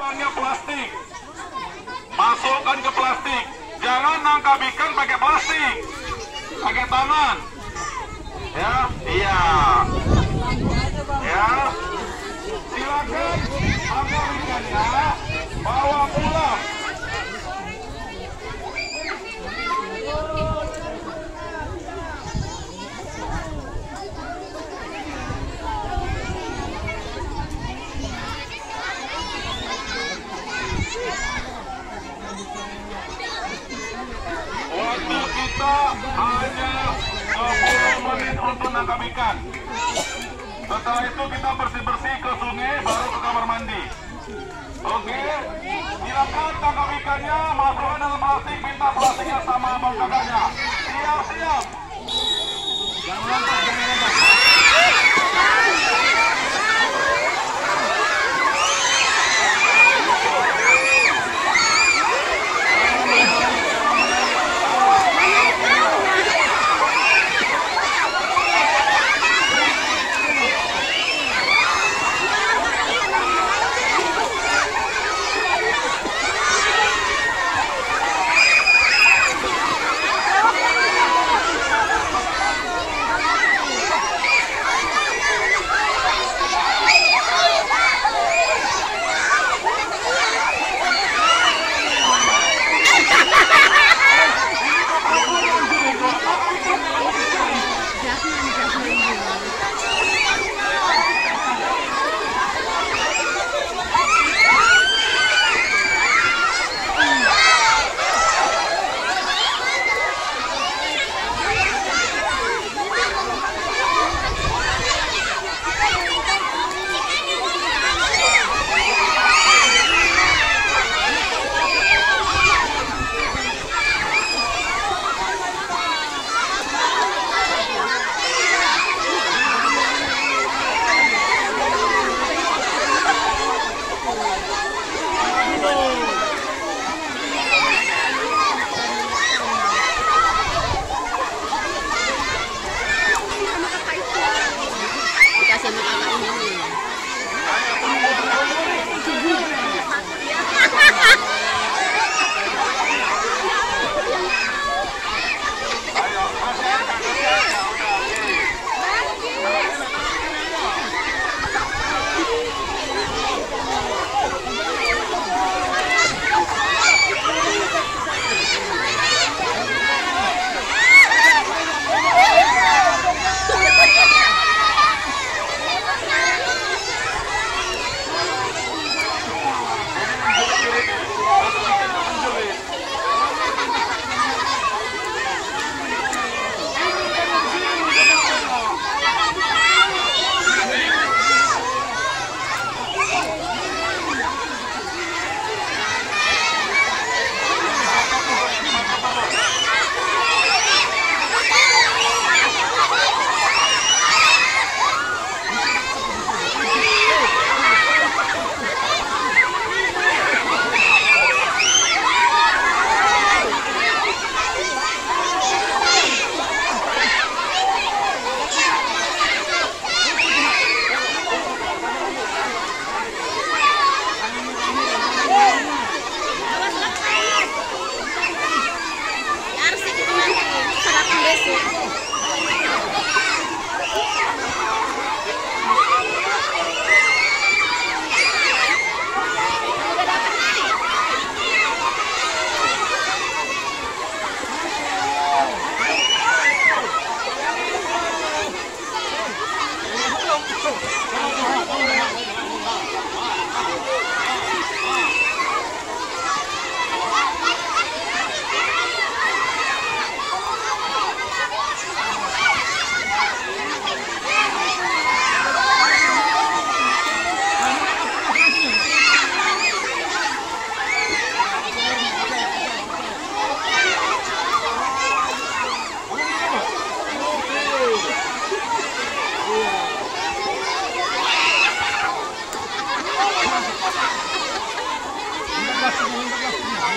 Plastik. Masukkan ke plastik. Jangan nangkap ikan pakai plastik. Pakai tangan. Ya, iya. Ya. Untuk nangkap ikan. Setelah itu kita bersih-bersih ke sungai, baru ke kamar mandi. Oke, silakan tangkap ikannya, masukkan dalam plastik, minta plastiknya sama abang kakaknya. Siap, siap. Jangan lompat,